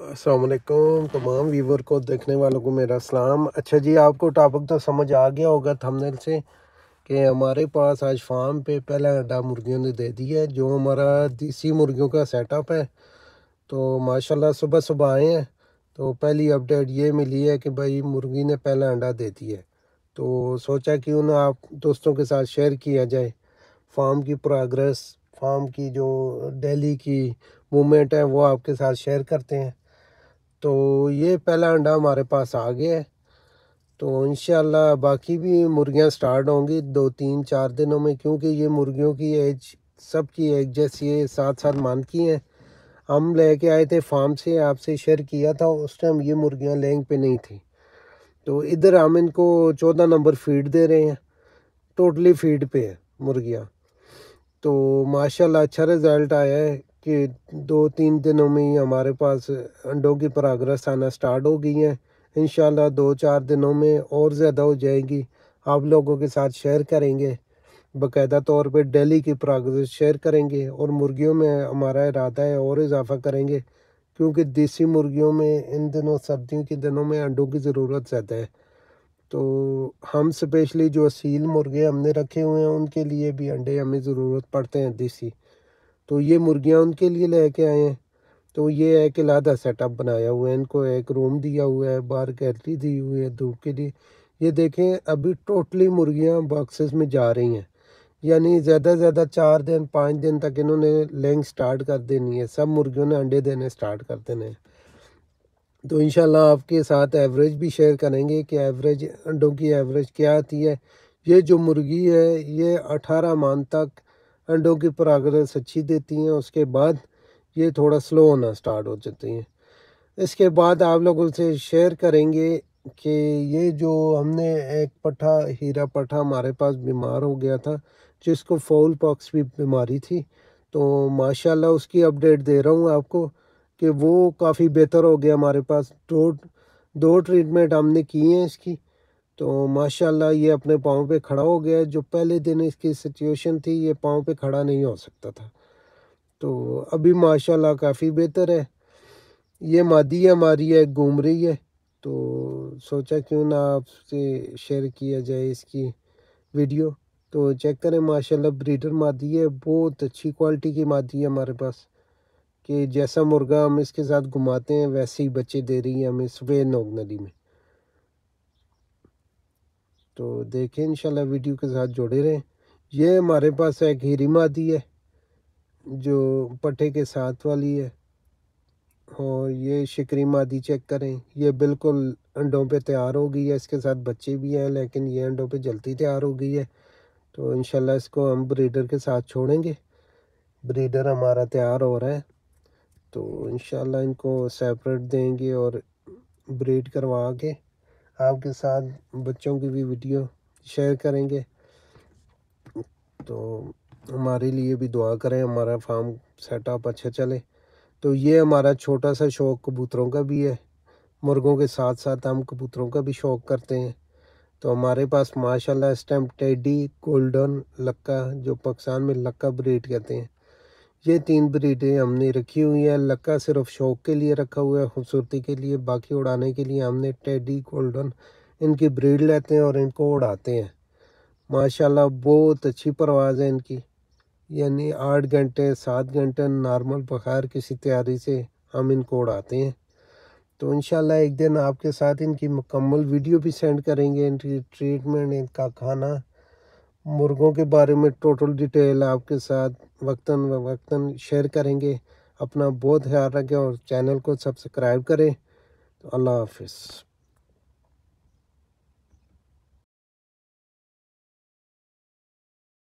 असलकुम तमाम व्यूवर को देखने वालों को मेरा सलाम। अच्छा जी, आपको टॉपिक तो समझ आ गया होगा थंबनेल से कि हमारे पास आज फार्म पे पहला अंडा मुर्गियों ने दे दिया है, जो हमारा देसी मुर्गियों का सेटअप है। तो माशाल्लाह सुबह सुबह आए हैं। तो पहली अपडेट ये मिली है कि भाई मुर्गी ने पहला अंडा दे दिया है। तो सोचा क्यों ना आप दोस्तों के साथ शेयर किया जाए। फार्म की प्रोग्रेस फार्म की जो डेली की मूवमेंट है, वो आपके साथ शेयर करते हैं। तो ये पहला अंडा हमारे पास आ गया है। तो इन बाकी भी मुर्गियाँ स्टार्ट होंगी दो, तीन, चार दिनों में, क्योंकि ये मुर्गियों की एज, सब की एज जैसी है, सात सात मान की हैं। हम लेके आए थे फार्म से, आपसे शेयर किया था, उस टाइम ये मुर्गियाँ लेंग पे नहीं थी। तो इधर हम इनको चौदह नंबर फ़ीड दे रहे हैं टोटली फ़ीड पे है मुर्गियाँ। तो माशाल्लाह अच्छा रिज़ल्ट आया है। कि दो तीन दिनों में ही हमारे पास अंडों की परागरस आना स्टार्ट हो गई हैं। इन दो चार दिनों में और ज़्यादा हो जाएगी। आप लोगों के साथ शेयर करेंगे। बाकायदा तौर पे डेली की परागरस शेयर करेंगे और मुर्गियों में हमारा इरादा है और इजाफ़ा करेंगे, क्योंकि देसी मुर्गियों में इन दिनों, सर्दियों के दिनों में अंडों की ज़रूरत ज़्यादा है। तो हम स्पेशली जो असील मुर्गे हमने रखे हुए हैं, उनके लिए भी अंडे हमें ज़रूरत पड़ते हैं देसी। तो ये मुर्गियाँ उनके लिए लेके आए हैं। तो ये है कि लादा सेटअप बनाया हुआ है, इनको एक रूम दिया हुआ है, बाहर गैलरी दी हुई है धूप के लिए। ये देखें, अभी टोटली मुर्गियाँ बॉक्सेस में जा रही हैं। यानी ज़्यादा से ज़्यादा चार दिन, पाँच दिन तक इन्होंने लेंग स्टार्ट कर देनी है। सब मुर्गियों ने अंडे देने स्टार्ट कर देने हैं। तो इन आपके साथ एवरेज भी शेयर करेंगे कि एवरेज अंडों की एवरेज क्या आती है। ये जो मुर्गी है, ये अठारह मान तक अंडों की परागरस अच्छी देती हैं, उसके बाद ये थोड़ा स्लो होना स्टार्ट हो जाती हैं। इसके बाद आप लोगों से शेयर करेंगे कि ये जो हमने एक पट्ठा हीरा पट्ठा हमारे पास बीमार हो गया था, जिसको फॉल पॉक्स भी बीमारी थी तो माशाल्लाह उसकी अपडेट दे रहा हूँ आपको कि वो काफ़ी बेहतर हो गया हमारे पास। दो दो ट्रीटमेंट हमने किए हैं इसकी। तो माशाल्लाह ये अपने पाँव पे खड़ा हो गया जो पहले दिन इसकी सिचुएशन थी, ये पाँव पे खड़ा नहीं हो सकता था। तो अभी माशाल्लाह काफ़ी बेहतर है। ये मादी हमारी है घूम रही है। तो सोचा क्यों ना आपसे शेयर किया जाए इसकी वीडियो तो चेक करें, माशाल्लाह ब्रीडर मादी है। बहुत अच्छी क्वालिटी की मादी है हमारे पास। कि जैसा मुर्गा हम इसके साथ घुमाते हैं, वैसे ही बच्चे दे रही है हमें नोक नदी में। तो देखें, इंशाल्लाह वीडियो के साथ जुड़े रहें। ये हमारे पास एक हीरी मादी है, जो पट्टे के साथ वाली है। और ये शिकरी मादी चेक करें, ये बिल्कुल अंडों पे तैयार हो गई है। इसके साथ बच्चे भी हैं, लेकिन ये अंडों पे जल्दी तैयार हो गई है। तो इंशाल्लाह इसको हम ब्रीडर के साथ छोड़ेंगे। ब्रीडर हमारा तैयार हो रहा है। तो इंशाल्लाह इनको सेपरेट देंगे और ब्रीड करवा के आपके साथ बच्चों की भी वीडियो शेयर करेंगे। तो हमारे लिए भी दुआ करें, हमारा फार्म सेटअप अच्छा चले। तो ये हमारा छोटा सा शौक़ कबूतरों का भी है। मुर्गों के साथ साथ हम कबूतरों का भी शौक़ करते हैं। तो हमारे पास माशाल्लाह इस टाइम टेडी गोल्डन लक्का, जो पाकिस्तान में लक्का ब्रीड कहते हैं ये तीन ब्रीडें हमने रखी हुई हैं। लक्का सिर्फ़ शौक के लिए रखा हुआ है, खूबसूरती के लिए, बाकी उड़ाने के लिए हमने टेडी गोल्डन इनकी ब्रीड लेते हैं और इनको उड़ाते हैं। माशाल्लाह बहुत अच्छी परवाज़ है इनकी। यानी आठ घंटे, सात घंटे नॉर्मल बखैर किसी तैयारी से हम इनको उड़ाते हैं। तो इन एक दिन आपके साथ इनकी मुकम्मल वीडियो भी सेंड करेंगे, इनकी ट्रीटमेंट इनका खाना। मुर्गों के बारे में टोटल डिटेल आपके साथ वक्ता वक्ता शेयर करेंगे। अपना बहुत ख्याल रखें और चैनल को सब्सक्राइब करें। तो अल्लाह हाफिज़।